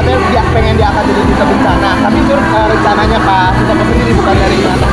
katanya dia pengen diangkat jadi duta bencana. Tapi itu eh, rencananya Pak kita sendiri bukan dari mana